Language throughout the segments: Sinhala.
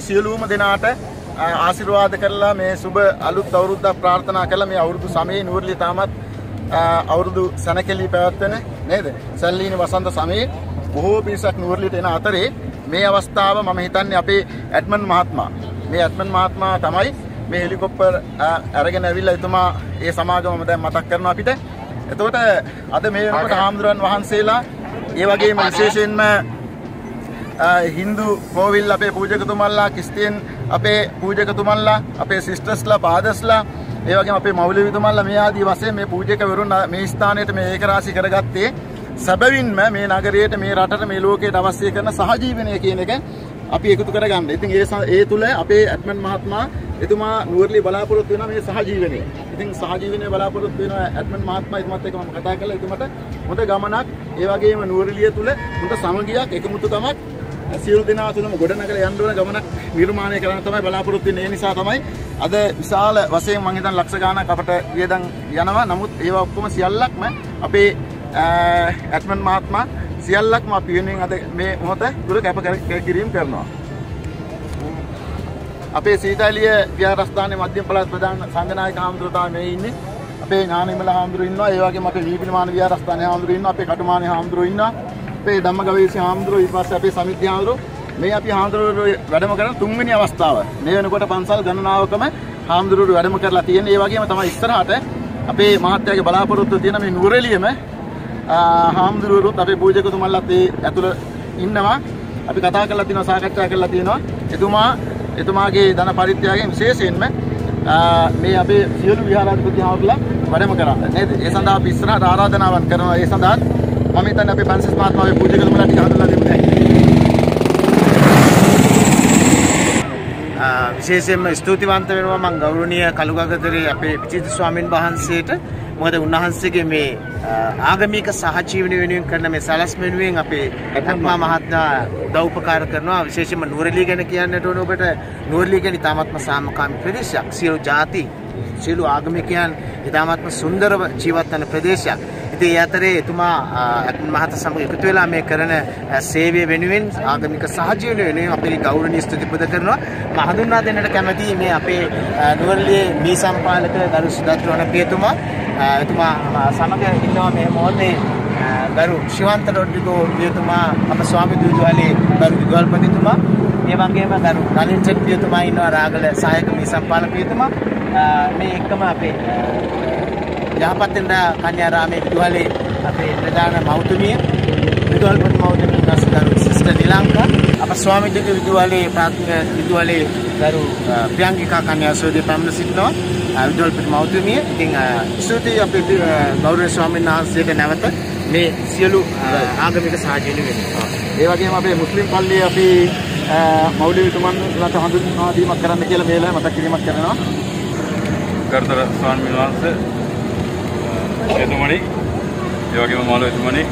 සියලුම දෙනාට ආශිර්වාද කරලා මේ සුබ අලුත් අවුරුද්දක් ප්‍රාර්ථනා කළා මේ අවුරුදු සමයේ නුවරලිය තාමත් අවුරුදු සැනකෙළි පැවැත්වෙන නේද? සැල්ලීනි වසන්ත සමයේ බොහෝ පිරිසක් නුවරලියට එන අතරේ මේ අවස්ථාව මම හිතන්නේ අපේ ඇඩ්මන් මහත්මයා මේ ඇඩ්මන් මහත්මයා තමයි මේ හෙලිකොප්ටර් අරගෙන ඇවිල්ලා එතුමා ඒ සමාගම දැන් මතක් කරනවා අපිට. එතකොට අද මේ වෙනකොට හාමුදුරන් වහන්සේලා ඒ වගේම විශේෂයෙන්ම හින්දු කෝවිල් අපේ පූජකතුමල්ලා ක්‍රිස්තියන් අපේ පූජකතුමල්ලා අපේ සිස්ටර්ස්ලා පාදස්ලා ඒ වගේම අපේ මෞලවිතුමල්ලා මේ ආදී වශයෙන් මේ පූජකවරුන් මේ ස්ථානයට මේ ඒකරාශී කරගත්තේ සැබවින්ම මේ නගරයට මේ රටට මේ ලෝකයට අවශ්‍ය කරන සහජීවනය කියන එක අපි එකතු කරගන්න. ඉතින් ඒ ඒ තුල අපේ ඇඩ්මන් මහත්මයා එතුමා නුවරලි බලාපොරොත්තු වෙනවා මේ සහජීවනය. ඉතින් සහජීවනය බලාපොරොත්තු වෙන ඇඩ්මන් මහත්මයා එතුමත් එක්ක මම කතා කරලා එතුමට හොඳ ගමනක් ඒ වගේම නුවරලිය තුල හොඳ සමගියක් එකමුතුකමක් සියලු දෙනා තුළම ගොඩනගලා යන්න ඕන ගමනක් නිර්මාණය කරන්න තමයි බලාපොරොත්තු වෙන්නේ. ඒ නිසා තමයි අද විශාල වශයෙන් මම හිතන ලක්ෂ ගාණක් අපට වියදම් යනවා. නමුත් ඒවා ඔක්කොම සියල්ලක්ම අපේ ඇට්මන් මහත්මයා සියල්ලක්ම අපි වෙනුවෙන් අද මේ මොහොත තුළ කැප කිරීම කරනවා. අපේ සීතලිය විහාරස්ථානයේ මධ්‍යම පළාත් ප්‍රධාන සංඝනායක හාමුදුරුවෝ තමයි මේ ඉන්නේ. අපේ ඥානවිමල හාමුදුරුවෝ ඉන්නවා. ඒ වගේම අපේ වීපිනමාන විහාරස්ථානයේ හාමුදුරුවෝ ඉන්නවා. අපේ කටුමානේ හාමුදුරුවෝ ඉන්නවා. අපේ ධම්මගවීසි හාමුදුරුවෝ ඊට පස්සේ අපේ සමිති හාමුදුරුවෝ මේ අපි හාමුදුරුවෝ වැඩම කරන තුන්වෙනි අවස්ථාව. මේ වෙනකොට පන්සල් ගණනාවකම හාමුදුරුවෝ වැඩම කරලා තියෙන. ඒ වගේම තමයි ඉස්සරහට අපේ මහත්තයාගේ බලාපොරොත්තු තියෙන මේ නුවරඑළියම හාමුදුරුවරුත් අපේ පූජකතුමල්ලත් ඒ ඇතුළ ඉන්නවා. අපි කතා කරලා තියෙනවා සාකච්ඡා කරලා තියෙනවා. එතුමා එතුමාගේ ධන පරිත්‍යාගයෙන් විශේෂයෙන්ම මේ අපේ සියලු විහාරාධිපති හාමුදුරුවෝ වැඩම කරා. නේද? ඒ සඳහා අපි ඉස්සරහට ආරාධනාවක් කරනවා. ඒ සඳහා මම හිතන්නේ අපේ පන්සස් මහත්මයාගේ පූජකතුමලා ටික හඳුන්ලා දෙමු දැන්. විශේෂයෙන්ම ස්තුතිවන්ත වෙනවා මම ගෞරවනීය කළුගගතරේ අපේ පිචිත ස්වාමින් වහන්සේට මොකද උන්වහන්සේගේ මේ ආගමික සහජීවනය වෙනුවෙන් කරන මේ සැලැස්ම වෙනුවෙන් අපේ අත්මා මහත්මයා උදව් උපකාර කරනවා විශේෂයෙන්ම නුවරඑළිය ගැන කියන්නට ඕන ඔබට නුවරඑළිය ගැන ඉතාමත්ම සාමකාමී ප්‍රදේශයක් සියලු ජාති සියලු ආගමිකයන් ඉතාමත්ම සුන්දරව ජීවත් වන ප්‍රදේශයක්. ඉතින් ඒ අතරේ එතුමා අත්මා මහතා සමග එකතු වෙලා මේ කරන සේවය වෙනුවෙන් ආගමික සහජීවනය වෙනුවෙන් අපේ ගෞරවනීය ස්තුති පුද කරනවා. මම හඳුන්වා දෙන්නට කැමතියි මේ අපේ නුවරඑළියේ මී සම්පාලක ගරු සුදත් රණපියතුමා එතුමා සමග ඉන්නවා මේ මොහොතේ ගරු ශිවන්ත රොඩ්රිගෝ පියතුමා අප ස්වාමි දූජාලේ ගරු විදුහල්පතිතුමා. ඒ වගේම ගරු නලින් චෙක් පියතුමා ඉන්නවා රාගල සහායක මේ සම්පාලක පියතුමා. මේ එක්කම අපේ යහපත්ෙන්ද කන්‍යාරාමේ විදුහලේ අපේ ප්‍රධාන මෞතුමිය විදුහල්පති මෞතුමිය ගරු සිස්ටර් නිලංකා අප ස්වාමි දෙක විදුහලේ ප්‍රාථමික විදුහලේ ගරු ප්‍රියංගිකා කන්‍යා සෝදේ පැමිණ සිටිනවා විදුහල්පති මෞතුමිය ඉතින් ස්තුතියි අපේ ගෞරවනීය ස්වාමීන් වහන්සේට නැවත මේ සියලු ආගමික සහජීවන වෙනවා. ඒ වගේම අපේ මුස්ලිම් පල්ලියේ අපි මෞලවිතුමන්ලට හඳුන්වා දීමක් කරන්න කියලා මේ වෙලාවේ මතක් කිරීමක් කරනවා. ගරුතර ස්වාමීන් වහන්සේ එතුමනි ඒ වගේම මෞලවිතුමනි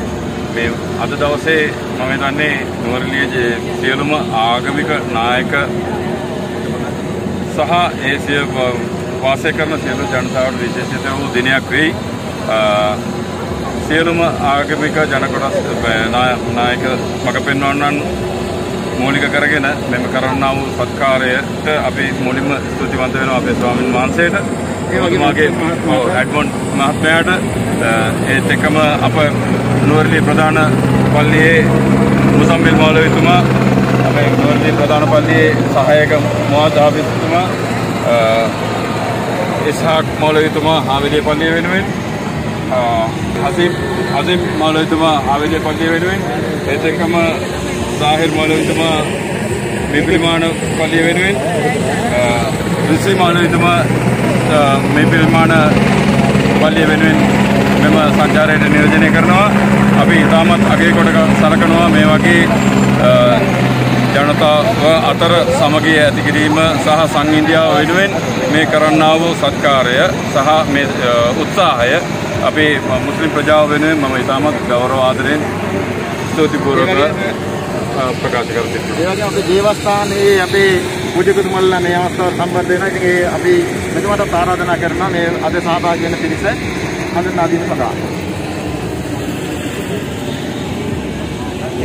මේ අද දවසේ මම හිතන්නේ නුවරඑළියේ සියලුම ආගමික නායක සහ ඒ සිය වාසය කරන සියලු ජනතාවට විශේෂිත වූ දිනයක් වෙයි. සියලුම ආගමික ජනකොටස් නායක මඟ පෙන්වන්නන් මූලික කරගෙන මෙම කරන්නා වූ සත්කාරයට අපි මුලින්ම ස්තුතිවන්ත වෙනවා අපේ ස්වාමින් වහන්සේට. ඒ වගේමගේ ඇඩ්මොන්ඩ් මහත්මයාට ඒත් එක්කම අප නුවරඑළිය ප්‍රධාන පල්ලියේ මුසම්මිල් මෞලවිතුමා අපේ නුවරඑළිය ප්‍රධාන පල්ලියේ සහායක මොහොත් ආබිස්තුමා ඉස්හාක් මෞලවිතුමා ආවිදේ පල්ලිය වෙනුවෙන් හසිම් හසිම් මෞලවිතුමා ආවිදේ පල්ලිය වෙනුවෙන් ඒත් එක්කම සාහිර් මෞලවිතුමා මිපිරිමාන පල්ලිය වෙනුවෙන් රිසි මෞලවිතුමා මිපිරිමාන පල්ලිය වෙනුවෙන් මෙම සංචාරයට නියෝජනය කරනවා අපි ඉතාමත් අගේ කොට සලකනවා මේ වගේ ජනතාව අතර සමගිය ඇති කිරීම සහ සංඉන්දියාව වෙනුවෙන් මේ කරන්නා වූ සත්කාරය සහ මේ උත්සාහය අපේ මුස්ලිම් ප්‍රජාව වෙනුවෙන් මම ඉතාමත් ගෞරව ආදරයෙන් ස්තුතිපූර්වක ප්‍රකාශ කර සිටිනවා. ඒ වගේම අපේ දේවස්ථානයේ අපේ පූජකතුමල්ලා මේ අවස්ථාව සම්බන්ධ වෙනවා. ඉතින් ඒ අපි මෙතුමාට ආරාධනා කරනවා මේ අද සහභාගී වෙන පිරිස හඳුන්වා දීම සඳහා.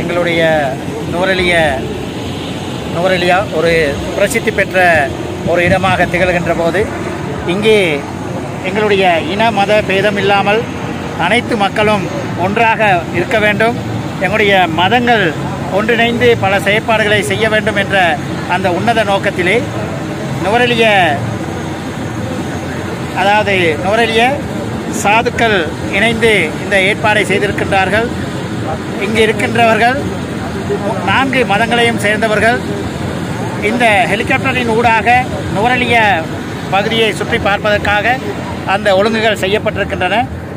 எங்களுடைய நுவரெலிய நுவரெலியா ஒரு பிரசித்தி பெற்ற ஒரு இடமாக திகழ்கின்ற போது இங்கே எங்களுடைய இன மத பேதம் இல்லாமல் அனைத்து மக்களும் ஒன்றாக இருக்க வேண்டும் எங்களுடைய மதங்கள் ஒன்றிணைந்து பல செயற்பாடுகளை செய்ய வேண்டும் என்ற அந்த உன்னத நோக்கத்திலே நுவரெலிய அதாவது நுவரெலிய சாதுக்கள் இணைந்து இந்த ஏற்பாடை செய்திருக்கின்றார்கள். இங்கு இருக்கின்றவர்கள் நான்கு மதங்களையும் சேர்ந்தவர்கள். இந்த ஹெலிகாப்டரின் ஊடாக நுவரெலிய பகுதியை சுற்றி பார்ப்பதற்காக அந்த ஒழுங்குகள் செய்யப்பட்டிருக்கின்றன.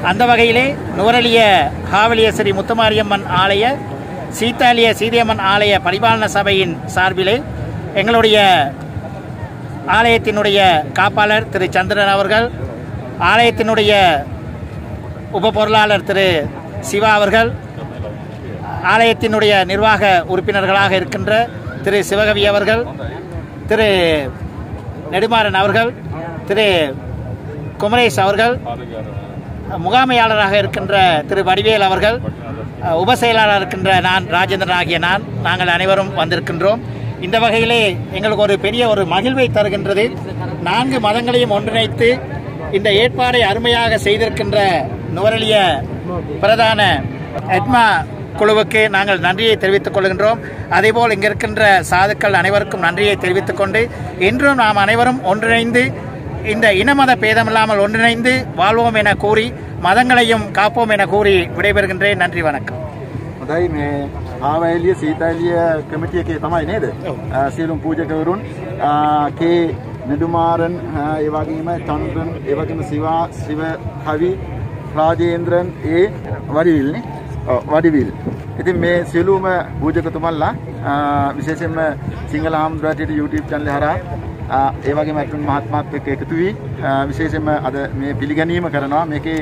அந்த வகையிலே நுவரெலிய ஹாவலிய ஸ்ரீ முத்துமாரியம்மன் ஆலய சீத்தாலிய சீதியம்மன் ஆலய பரிபாலன சபையின் சார்பிலே எங்களுடைய ஆலயத்தினுடைய காப்பாளர் திரு சந்திரன் அவர்கள் ஆலயத்தினுடைய உப பொருளாளர் திரு சிவா அவர்கள் ஆலயத்தினுடைய நிர்வாக உறுப்பினர்களாக இருக்கின்ற திரு சிவகவி அவர்கள் திரு நெடுமாறன் அவர்கள் திரு குமரேஷ் அவர்கள் முகாமையாளராக இருக்கின்ற திரு வடிவேல் அவர்கள் உப செயலாளர் இருக்கின்ற நான் ராஜேந்திரன் ஆகிய நான் நாங்கள் அனைவரும் வந்திருக்கின்றோம். இந்த வகையிலே எங்களுக்கு ஒரு பெரிய ஒரு மகிழ்வை தருகின்றது. நான்கு மதங்களையும் ஒன்றிணைத்து இந்த ஏற்பாடை அருமையாக செய்திருக்கின்ற நுவரலிய பிரதான எட்மா குழுவுக்கு நாங்கள் நன்றியை தெரிவித்துக் கொள்கின்றோம். அதேபோல் இங்கே இருக்கின்ற சாதுக்கள் அனைவருக்கும் நன்றியை தெரிவித்துக் கொண்டு இன்றும் நாம் அனைவரும் ஒன்றிணைந்து இந்த இனமத பேதமில்லாமல் ஒன்றிணைந்து வாழ்வோம் என கூறி மதங்களையும் காப்போம் என கூறி விடைபெறுகின்றேன். நன்றி வணக்கம். ආවඇලිය සීතඇලිය කමිටිය එකේ තමයි නේද? සියලුම් පූජකවරුන් කේ නිඩුමාරන් ආ, ඒ වගේම චන්ද්‍රන් ඒ වගේම සිවා ශිව කවි රාජේන්ද්‍රන් ඒ වඩිවිල්නේ ඔව්, වඩිවිල්. ඉතින් මේ සියලුම පූජකතුමල්ලා විශේෂයෙන්ම සිංහල හාමුදුරුවන්ට YouTube channel හරහා ඒ වගේම ඇතුන් මහත්මත් එක්ක එකතු වී විශේෂයෙන්ම අද මේ පිළිගැනීම කරනවා. මේකේ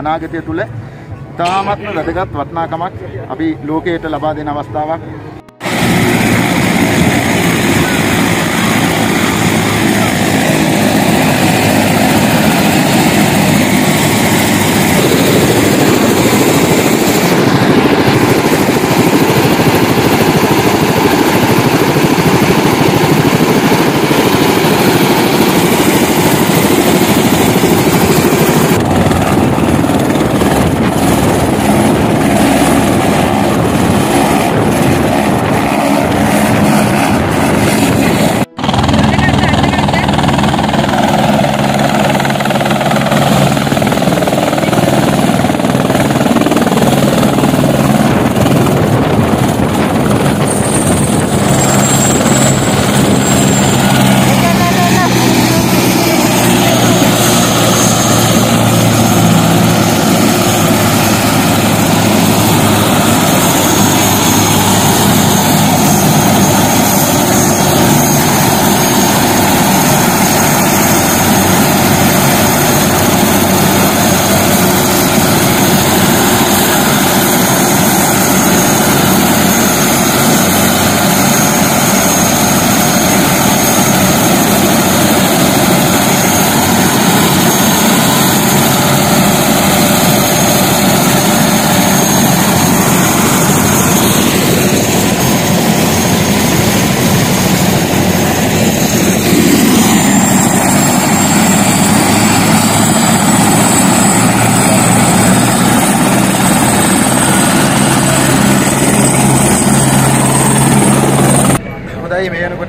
අනාගතය තුල තාමත්ම වැදගත් වටිනාකමක් අපි ලෝකයට ලබා දෙන අවස්ථාවක්.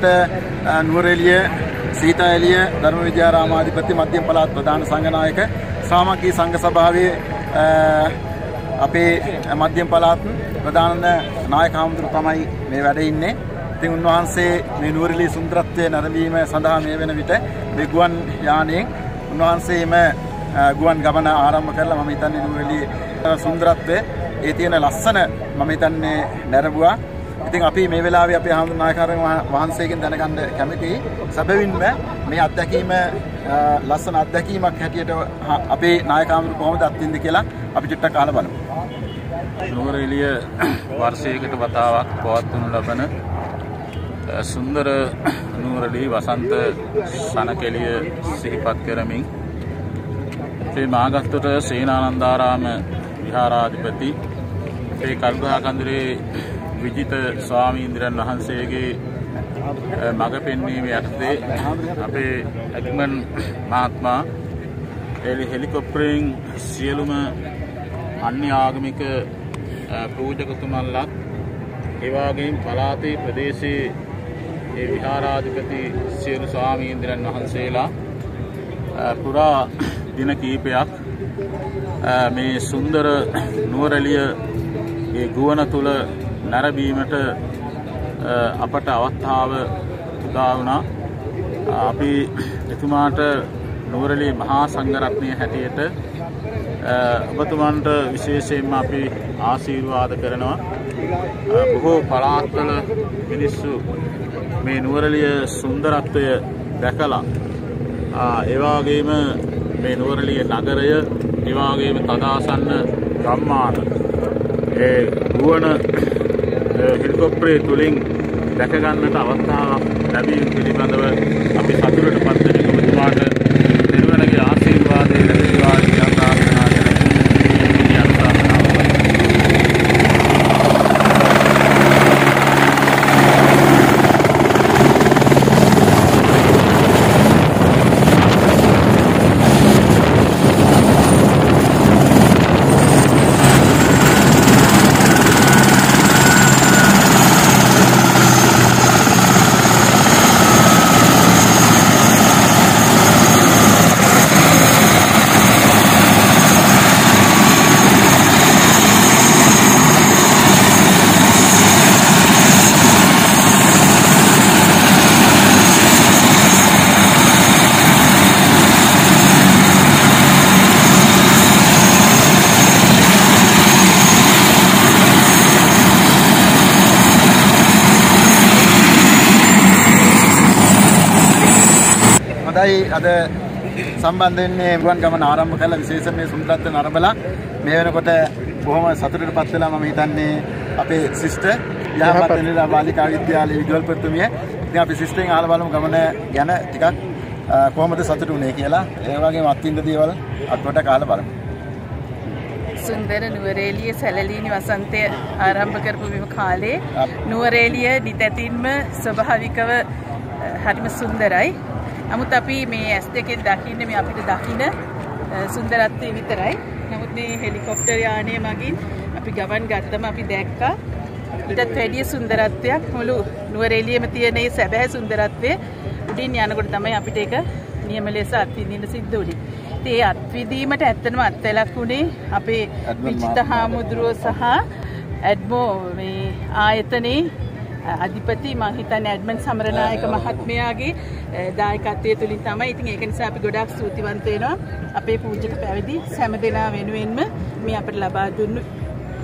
හොඳයි මේ වෙනකොට අ, නුවරඑළිය සීතා එළිය ධර්ම විද්‍යාරාමාධිපති මධ්‍යම පළාත් ප්‍රධාන සංඝනායක සාමග්ගී සංඝ සභාවේ අ, අපේ මධ්‍යම පළාත් ප්‍රධාන නායක හාමුදුරු තමයි මේ වැඩ ඉන්නේ. ඉතින් උන්වහන්සේ මේ නුවරඑළිය සුන්දරත්වය නැරඹීම සඳහා මේ වෙන විට මේ ගුවන් යානයෙන් උන්වහන්සේම අ, ගුවන් ගමන ආරම්භ කරලා මම හිතන්නේ නුවරඑළිය සුන්දරත්වය ඒ තියෙන ලස්සන මම හිතන්නේ නැරඹුවා. ඉතින් අපි මේ වෙලාවේ අපේ හාමුදුරුවෝ නායකයන් වහන්සේගෙන් දැනගන්න කැමතියි සැබවින්ම මේ අත්දැකීම අ, ලස්සන අත්දැකීමක් හැටියට හ- අපේ නායක හාමුදුරුවෝ කොහොමද අත්විඳි කියලා අපි චුට්ටක් අහලා බලමු. නුවරඑළිය වර්ෂයකට වතාවක් පවත්වනු ලබන අ, සුන්දර නුවරඑළිය වසන්ත සනකෙළිය සිහිපත් කරමින් අපේ මාගස්තුට සේනානන්දාරාම විහාරාධිපති අපේ කල්ගහා කඳුරේ විජිත ස්වාමීන්ද්‍රයන් වහන්සේගේ මඟ පෙන්වීම යටතේ අපේ ඇක්මන් මහත්මා එලි හෙලිකොප්ටරින් සියලුම අන්‍ය ආගමික පූජකතුමල්ලත් ඒවාගේම පලාතේ ප්‍රදේශයේ ඒ විහාරාධිපති සියලු ස්වාමීන්ද්‍රයන් වහන්සේලා පුරා දින කීපයක් මේ සුන්දර නුවරලිය ඒ ගුවන තුළ නැරබීමට අපට අවස්ථාව උදා වුණා. අපි එතුමාට නුවරලේ මහා සංඝරත්නය හැටියට ඔබතුමන්ට විශේෂයෙන්ම අපි ආශීර්වාද කරනවා. බොහෝ පළාත්වල මිනිස්සු මේ නුවරලිය සුන්දරත්වය දැකලා ඒවාගේම මේ නුවරලිය නගරය ඒවාගේම තදාසන්න ගම්මාන ඒ ගුවන හෙලිකොප්ටරේ තුළින් දැකගන්නට අවස්ථාවක් ලැබීම පිළිබඳව අපි සතුටට පත්වෙන ඔබතුමාට නිර්වනගේ ආශීර්වාදය ලැබේවා කියලා ප්‍රාර්ථනා කරමි. අනුශාසනාව. හොඳයි අද සම්බන්ධ වෙන්නේ ගුවන් ගමන ආරම්භ කළ විශේෂ මේ සුන්දරත්ව නරඹලා මේ වෙනකොට බොහොම සතුටට පත් වෙලා මම හිතන්නේ අපේ සිස්ටර් යහපත් වෙනලා බාලිකා විද්‍යාලයේ විදුහල්පතිතුමිය. ඉතින් අපි සිස්ටර්ෙන් අහලා බලමු ගමන ගැන ටිකක් කොහොමද සතුටු වුනේ කියලා. ඒ වගේම අත්විඳ දේවල් අත්වට කාලා බලමු. සුන්දර නුවරේලිය සැලලීනි වසන්තය ආරම්භ කරපු මෙම කාලේ නුවරේලිය නිතැතින්ම ස්වභාවිකව හරිම සුන්දරයි. නමුත් අපි මේ ඇස් දෙකෙන් දකින්න මේ අපිට දකින සුන්දරත්වය විතරයි. නමුත් මේ හෙලිකොප්ටර් යානය මගින් අපි ගමන් ගත්තම අපි දැක්කා ඊටත් වැඩිය සුන්දරත්වයක් මුළු නුවරේලියේම තියෙන මේ සැබෑ සුන්දරත්වය උඩින් යනකොට තමයි අපිට ඒක නියම ලෙස අත්විඳින්න සිද්ධ වුණේ. ඉතින් ඒ අත්විඳීමට ඇත්තටම අත්වැලක් වුණේ අපේ විජිත හාමුදුරුවෝ සහ ඇඩ්මෝ මේ ආයතනයේ අධිපති මං හිතන්නේ ඇඩ්මන් සමරනායක මහත්මයාගේ දායකත්වය තුලින් තමයි. ඉතින් ඒක නිසා අපි ගොඩාක් ස්තුතිවන්ත වෙනවා අපේ පූජක පැවිදි හැම දෙනා වෙනුවෙන්ම මේ අපිට ලබා දුන්නු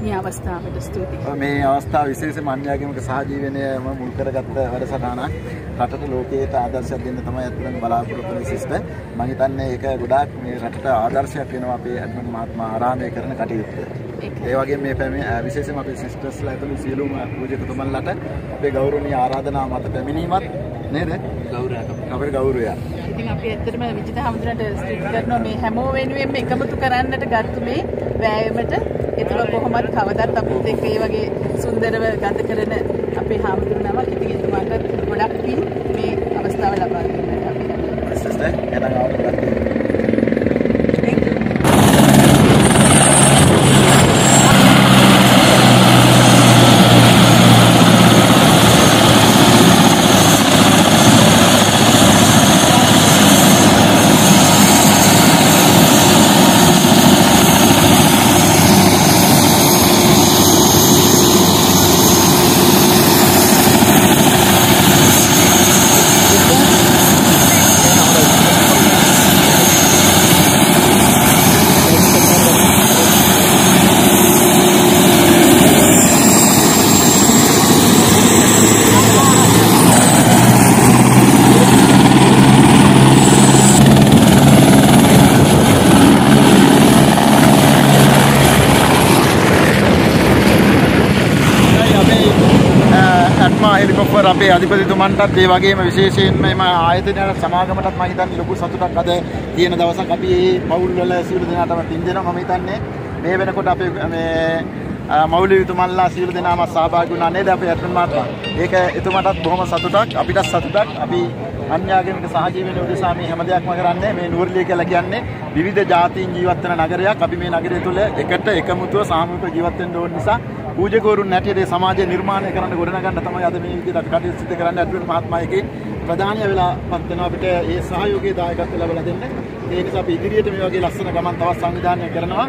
මේ අවස්ථාවට ස්තුතියි. මේ අවස්ථාව විශේෂයෙන්ම අන්‍යාගමික සහජීවනයම මුල් කරගත්ත වැඩසටහනක්. රටට ලෝකයට ආදර්ශයක් දෙන්න තමයි අත්දැකීම් බලාපොරොත්තු සිස්ටර්. මම හිතන්නේ ඒක ගොඩාක් මේ රටට ආදර්ශයක් වෙනවා අපේ ඇඩ්මන් මහත්මයා ආරාමයේ කරන කටයුත්ත. ඒ වගේ මේ පැමිණ විශේෂයෙන්ම අපේ සිස්ටර්ස්ලා ඇතුළු සියලුම පූජකතුමන්ලට අපේ ගෞරවනීය ආරාධනාව මත පැමිණීමත් නේද? ගෞරවයක්. අපේ ගෞරවයක්. ඉතින් අපි ඇත්තටම විජිත හමුදුරන්ට ස්ටික් කරනවා මේ හැමෝ වෙනුවෙන්ම එකමුතු කරන්නට ගත්ත මේ වෑයමට ඒතුල කොහොමද කවදත් අපිත් එක්ක මේ වගේ සුන්දරව ගත කරන අපේ හාමුදුරුවනම ඉතින් එතුමාට ගොඩක් පින් මේ අවස්ථාව ලබා දුන්නට අපි සිස්ටර් එනං අවුරුද්දක් ඇත්මා හෙලිකොප්ටර් අපේ අධිපතිතුමන්ටත් ඒ වගේම විශේෂයෙන්ම එම ආයතනයට සමාගමටත් මම හිතන්නේ ලොකු සතුටක් අද තියෙන දවසක් අපි මේ පවුල් වල සියලු දෙනාටම පින් දෙනවා මම හිතන්නේ මේ වෙනකොට අපේ මේ මෞලිවිතුමල්ලා සියලු දෙනාම සහභාගී වුණා නේද අපේ ඇතුන් මහත්මයා. ඒක එතුමාටත් බොහොම සතුටක් අපිටත් සතුටක්. අපි අන්‍යාගමික සහජීවන උදෙසා මේ හැම දෙයක්ම කරන්නේ මේ නුවරඑළිය කියලා කියන්නේ විවිධ ජාතීන් ජීවත් වෙන නගරයක්. අපි මේ නගරය තුළ එකට එකමුතුව සාමූහිකව ජීවත් වෙන්න ඕන නිසා පූජකවරුන් හැටියට සමාජය නිර්මාණය කරන්න ගොඩනගන්න තමයි අද මේ විදිහට අපි කටයුතු සිදු කරන්න ඇතුළු මහත්මයාගේ ප්‍රධානීය වෙලාපත් වෙනවා අපිට ඒ සහයෝගයේ දායකත්වය ලැබලා දෙන්න. ඒ නිසා අපි ඉදිරියට මේ වගේ ලස්සන ගමන් තවත් සංවිධානය කරනවා.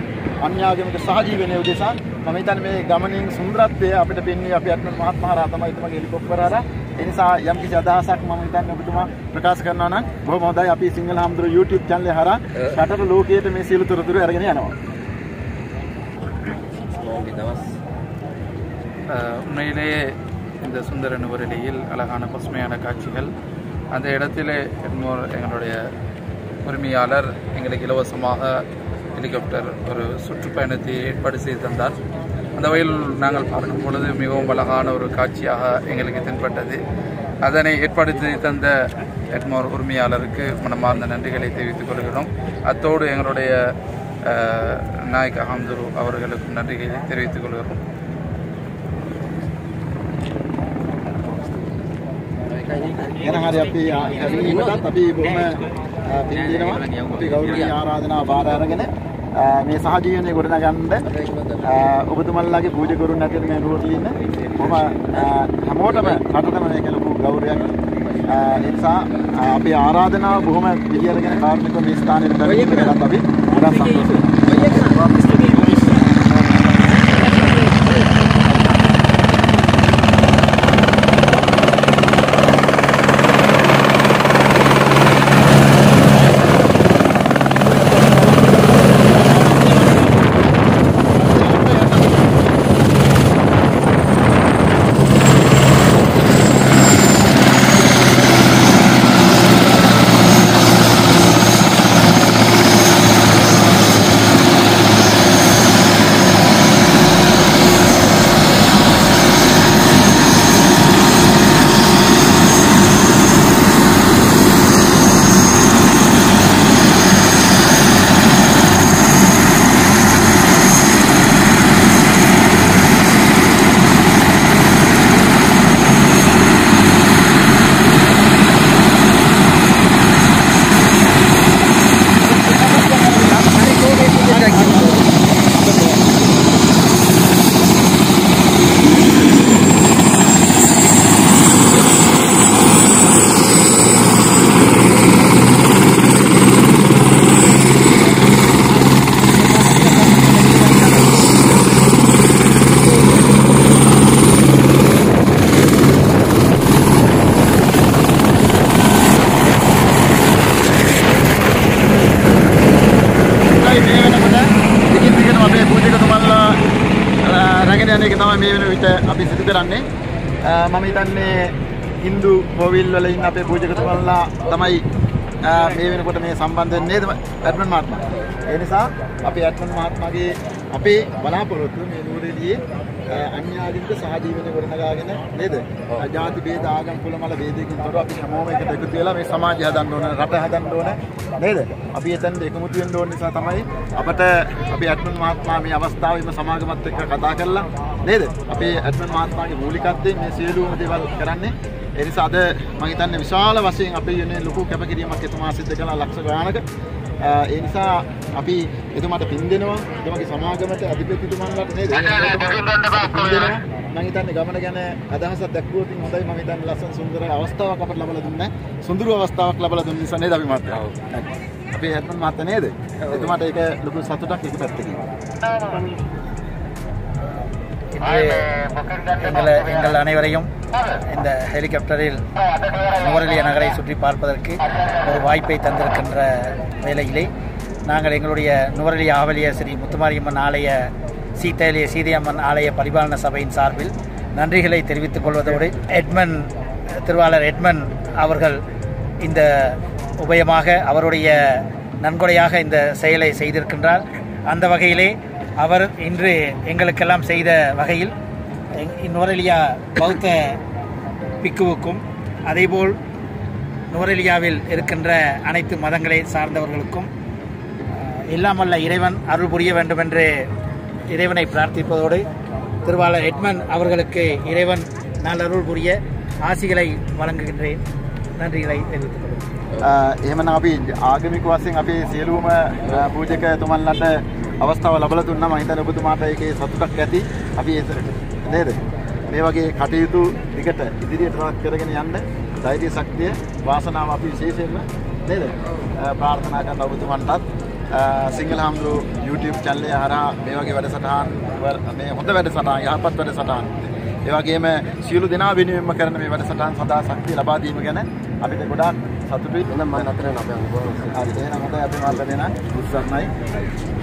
අන්‍යාගමික සහජීවනයේ උදෙසා මම හිතන්නේ මේ ගමනින් සුන්දරත්වය අපිට පෙන්වන්නේ අපි අත්මන් මහත්මහරා තමයි එතුමාගේ හෙලිකොප්ටර් හරහා. ඒ නිසා යම් කිසි අදහසක් මම හිතන්නේ ඔබතුමා ප්‍රකාශ කරනවා නම් බොහොම හොඳයි අපි සිංහල හම්දුර YouTube channel එක හරහා රටට ලෝකයට මේ සියලු තොරතුරු අරගෙන යනවා. அஹ் உண்மையிலேயே இந்த சுந்தர நுவரெலியில் அழகான பசுமையான காட்சிகள். அந்த இடத்திலே இன்னொரு எங்களுடைய உரிமையாளர் எங்களுக்கு இலவசமாக ஹெலிகாப்டர் ஒரு சுற்றுப்பயணத்தை ஏற்பாடு செய்து தந்தார். அந்த வகையில் நாங்கள் பார்க்கும் பொழுது மிகவும் அழகான ஒரு காட்சியாக எங்களுக்கு தென்பட்டது. அதனை ஏற்பாடு செய்து தந்த எட்மோர் உரிமையாளருக்கு மனமார்ந்த நன்றிகளை தெரிவித்துக் கொள்கிறோம். அத்தோடு எங்களுடைய நாயக் அஹமதுரு அவர்களுக்கும் நன்றிகளை தெரிவித்துக் கொள்கிறோம். එහෙනම් හරි අපි හැදීමටත් අපි බොහොම අ, පින් දෙනවා. අපි ගෞරවනීය ආරාධනාව බාර අරගෙන අ, මේ සහජීවනයේ ගොඩනගන්න අ, ඔබතුමන්ලාගේ පූජකවරුන් ඇතුළු මේ නුවරලි ඉන්න බොහොම අ, හැමෝටම රටටම මේක ලොකු ගෞරවයක්. අ, ඒ නිසා අ, අපේ ආරාධනාව බොහොම පිළිඅරගෙන කාර්මික මේ ස්ථානයේ පැමිණෙන්නත් අපි ගොඩක් සතුටුයි. ඒකයි මේ වෙනකොට දිගින් දිගටම අපේ පූජකතුමන්ලා අ, රැගෙන යන එක තමයි මේ වෙන විට අපි සිදු කරන්නේ. අ, මම හිතන්නේ Hindu කෝවිල් වල ඉන්න අපේ පූජකතුමන්ලා තමයි අ, මේ වෙනකොට මේ සම්බන්ධ වෙන්නේ නේද ඇඩ්මන් මහත්මයා. ඒ නිසා අපි ඇඩ්මන් මහත්මයාගේ අපේ බලාපොරොත්තු මේ නුවරඑළියේ අ, අන්‍යාගමික සහජීවනය ගොඩනගාගෙන නේද? ජාති ભેද ආගම් කුල මල ભેදයකින් තොරව අපි හැමෝම එකට එකතු වෙලා මේ සමාජය හදන්න ඕන, රට හදන්න ඕන නේද? අපි එතනට එකමුතු වෙන්න ඕන නිසා තමයි අපට අපි ඇඩ්මන් මහත්මයා මේ අවස්ථාවේම සමාගමත් එක්ක කතා කරලා නේද? අපේ ඇඩ්මන් මහත්මයාගේ මූලිකත්වයෙන් මේ සියලුම දේවල් කරන්නේ. ඒ නිසා අද මම හිතන්නේ විශාල වශයෙන් අපේ යන්නේ ලොකු කැපකිරීමක් එතුමා සිද්ධ කළා ලක්ෂ ගානක. ඒ නිසා අපි එතුමාට පින් දෙනවා. එතුමාගේ සමාගමට අධිපතිතුමන්ලාට නේද? මම හිතන්නේ ගමන ගැන අදහසක් දැක්වුවොත් හොඳයි මම හිතන්නේ ලස්සන සුන්දර අවස්ථාවක් අපට ලබා දුන්නා. සුන්දර අවස්ථාවක් ලබා දුන්න නිසා නේද අපි මහත්තයා. අපේ හැත්මන් මහත්තයා නේද? එතුමාට ඒක ලොකු සතුටක් එක පැත්තකින්. இன்று எங்களை எங்கள் அனைவரையும் இந்த ஹெலிகாப்டரில் நுவரெலிய நகரை சுற்றி பார்ப்பதற்கு ஒரு வாய்ப்பை தந்திருக்கின்ற வேளையிலே நாங்கள் எங்களுடைய நுவரெலிய ஆவலிய ஸ்ரீ முத்துமாரியம்மன் ஆலய சீத்தேலிய சீதையம்மன் ஆலய பரிபாலன சபையின் சார்பில் நன்றிகளை தெரிவித்துக் கொள்வதோடு எட்மன் திருவாளர் எட்மன் அவர்கள் இந்த உபயமாக அவருடைய நன்கொடையாக இந்த செயலை செய்திருக்கின்றார். அந்த வகையிலே அவர் இன்று எங்களுக்கெல்லாம் செய்த வகையில் எங்- நுவரெலியா பௌத்த பிக்குவுக்கும் அதேபோல் நுவரெலியாவில் இருக்கின்ற அனைத்து மதங்களை சார்ந்தவர்களுக்கும் அஹ், எல்லாம் வல்ல இறைவன் அருள் புரிய வேண்டும் என்று இறைவனை பிரார்த்திப்பதோடு திருவாளர் எட்மன் அவர்களுக்கு இறைவன் நல்லருள் புரிய ஆசிகளை வழங்குகின்றேன் நன்றிகளை தெரிவித்துக் கொள்கிறேன் එහෙමනම් අපි ආගමික වශයෙන් අපේ සියලුම පූජකතුමන්ලට අවස්ථාව ලබලා දුන්නා. මම හිතන්නේ ඔබතුමාට ඒකේ සතුටක් ඇති. අපි නේද? මේ වගේ කටයුතු දිගට ඉදිරියට කරගෙන යන්න ධෛර්ය ශක්තිය වාසනාව අපි විශේෂයෙන්ම නේද? ප්‍රාර්ථනා කරන ඔබතුමන්ටත් සිංහල හාමුදුරු YouTube එක හරහා මේ වගේ වැඩසටහන් මේ හොඳ වැඩසටහන් යහපත් වැඩසටහන්. ඒ වගේම සියලු දෙනා වෙනුවෙන්ම කරන මේ වැඩසටහන් සඳහා ශක්තිය ලබා දීම ගැන අපිට ගොඩාක් සතුටුයි. එහෙනම් මම නතර වෙනවා. හරි. එහෙනම් හොඳයි. අපි මාර්ග දෙන. උත්සන්නයි.